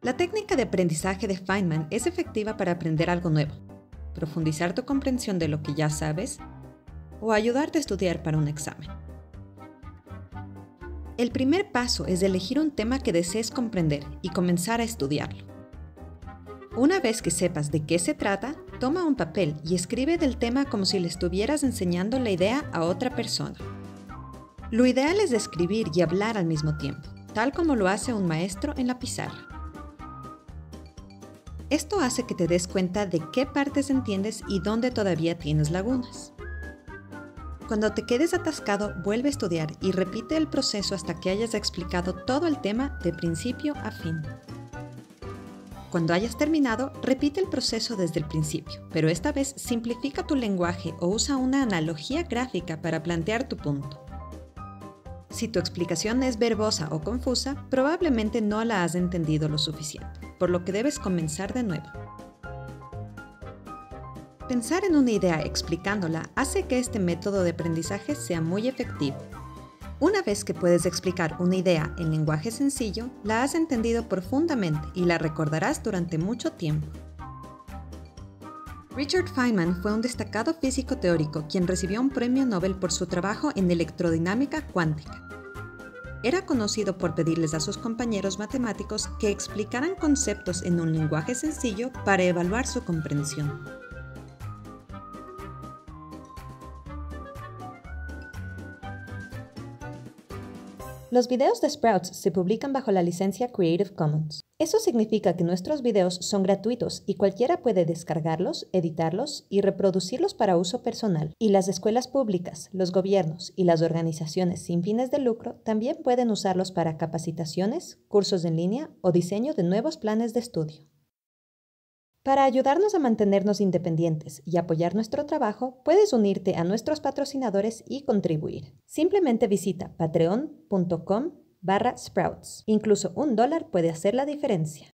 La técnica de aprendizaje de Feynman es efectiva para aprender algo nuevo, profundizar tu comprensión de lo que ya sabes o ayudarte a estudiar para un examen. El primer paso es elegir un tema que desees comprender y comenzar a estudiarlo. Una vez que sepas de qué se trata, toma un papel y escribe del tema como si le estuvieras enseñando la idea a otra persona. Lo ideal es escribir y hablar al mismo tiempo, tal como lo hace un maestro en la pizarra. Esto hace que te des cuenta de qué partes entiendes y dónde todavía tienes lagunas. Cuando te quedes atascado, vuelve a estudiar y repite el proceso hasta que hayas explicado todo el tema de principio a fin. Cuando hayas terminado, repite el proceso desde el principio, pero esta vez simplifica tu lenguaje o usa una analogía gráfica para plantear tu punto. Si tu explicación es verbosa o confusa, probablemente no la has entendido lo suficiente, por lo que debes comenzar de nuevo. Pensar en una idea explicándola hace que este método de aprendizaje sea muy efectivo. Una vez que puedes explicar una idea en lenguaje sencillo, la has entendido profundamente y la recordarás durante mucho tiempo. Richard Feynman fue un destacado físico teórico quien recibió un premio Nobel por su trabajo en electrodinámica cuántica. Era conocido por pedirles a sus compañeros matemáticos que explicaran conceptos en un lenguaje sencillo para evaluar su comprensión. Los videos de Sprouts se publican bajo la licencia Creative Commons. Eso significa que nuestros videos son gratuitos y cualquiera puede descargarlos, editarlos y reproducirlos para uso personal. Y las escuelas públicas, los gobiernos y las organizaciones sin fines de lucro también pueden usarlos para capacitaciones, cursos en línea o diseño de nuevos planes de estudio. Para ayudarnos a mantenernos independientes y apoyar nuestro trabajo, puedes unirte a nuestros patrocinadores y contribuir. Simplemente visita patreon.com barra sprouts. Incluso un dólar puede hacer la diferencia.